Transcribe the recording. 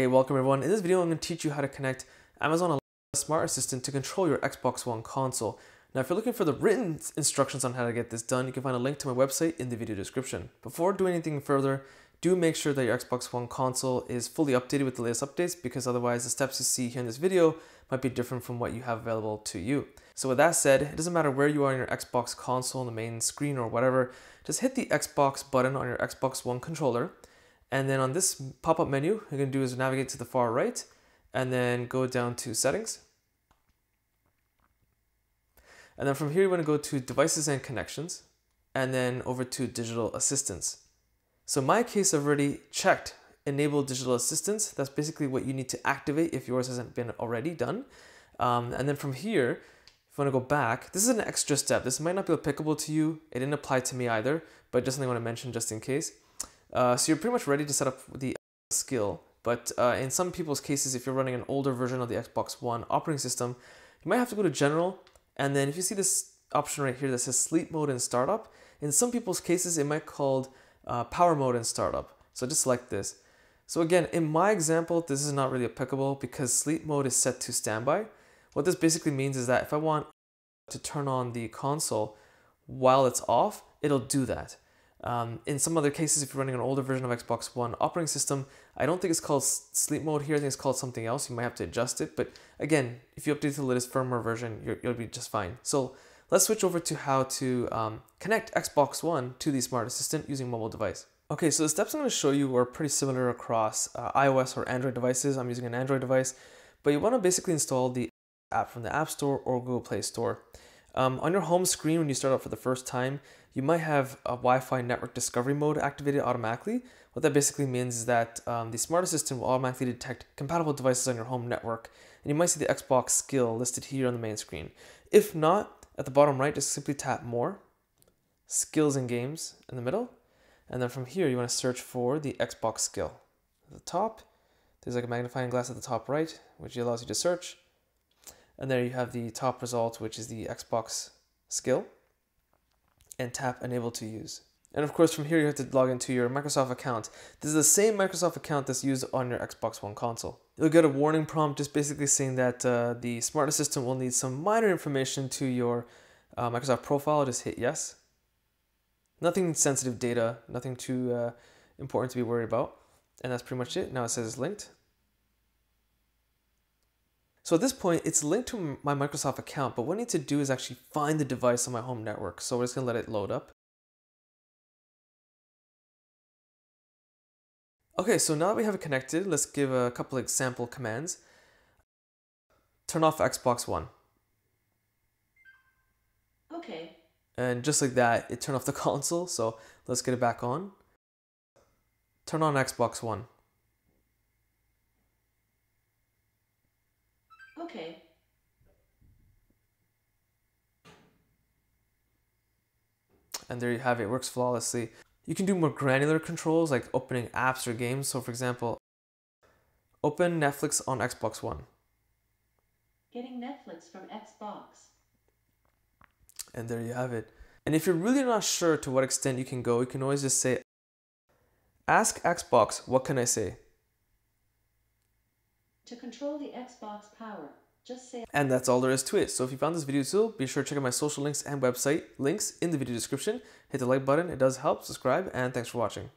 Hey, welcome everyone. In this video, I'm going to teach you how to connect Amazon Smart Assistant to control your Xbox One console. Now, if you're looking for the written instructions on how to get this done, you can find a link to my website in the video description. Before doing anything further, do make sure that your Xbox One console is fully updated with the latest updates because otherwise the steps you see here in this video might be different from what you have available to you. So with that said, it doesn't matter where you are on your Xbox console on the main screen or whatever, just hit the Xbox button on your Xbox One controller and then on this pop-up menu, you're gonna do is navigate to the far right and then go down to settings. And then from here, you wanna go to devices and connections and then over to digital assistants. So in my case, I've already checked enable digital assistants. That's basically what you need to activate if yours hasn't been already done. Um, and then from here, if you want to go back, this is an extra step. This might not be applicable to you. It didn't apply to me either, but just something I want to mention just in case. Uh, so you're pretty much ready to set up the skill, but uh, in some people's cases, if you're running an older version of the Xbox One operating system, you might have to go to General, and then if you see this option right here that says Sleep Mode and Startup, in some people's cases, it might called uh, Power Mode and Startup. So just select this. So again, in my example, this is not really applicable because Sleep Mode is set to standby. What this basically means is that if I want to turn on the console while it's off, it'll do that. Um, in some other cases, if you're running an older version of Xbox One operating system, I don't think it's called sleep mode here. I think it's called something else. You might have to adjust it. But again, if you update to the latest firmware version, you will be just fine. So let's switch over to how to um, connect Xbox One to the Smart Assistant using mobile device. Okay, so the steps I'm going to show you are pretty similar across uh, iOS or Android devices. I'm using an Android device, but you want to basically install the app from the App Store or Google Play Store. Um, on your home screen, when you start up for the first time, you might have a Wi-Fi network discovery mode activated automatically. What that basically means is that um, the smart assistant will automatically detect compatible devices on your home network, and you might see the Xbox skill listed here on the main screen. If not, at the bottom right, just simply tap More, Skills and Games in the middle, and then from here, you want to search for the Xbox skill. At the top, there's like a magnifying glass at the top right, which allows you to search. And there you have the top result, which is the Xbox skill, and tap enable to use. And of course, from here, you have to log into your Microsoft account. This is the same Microsoft account that's used on your Xbox One console. You'll get a warning prompt just basically saying that uh, the Smart Assistant will need some minor information to your uh, Microsoft profile. Just hit yes. Nothing sensitive data, nothing too uh, important to be worried about. And that's pretty much it. Now it says it's linked. So at this point, it's linked to my Microsoft account, but what I need to do is actually find the device on my home network. So we're just gonna let it load up. Okay, so now that we have it connected, let's give a couple example commands. Turn off Xbox One. Okay. And just like that, it turned off the console. So let's get it back on. Turn on Xbox One. Okay. And there you have it, it works flawlessly. You can do more granular controls like opening apps or games. So for example, open Netflix on Xbox One. Getting Netflix from Xbox. And there you have it. And if you're really not sure to what extent you can go, you can always just say, ask Xbox, what can I say? To control the Xbox power, just say. And that's all there is to it. So if you found this video useful, be sure to check out my social links and website links in the video description. Hit the like button, it does help, subscribe, and thanks for watching.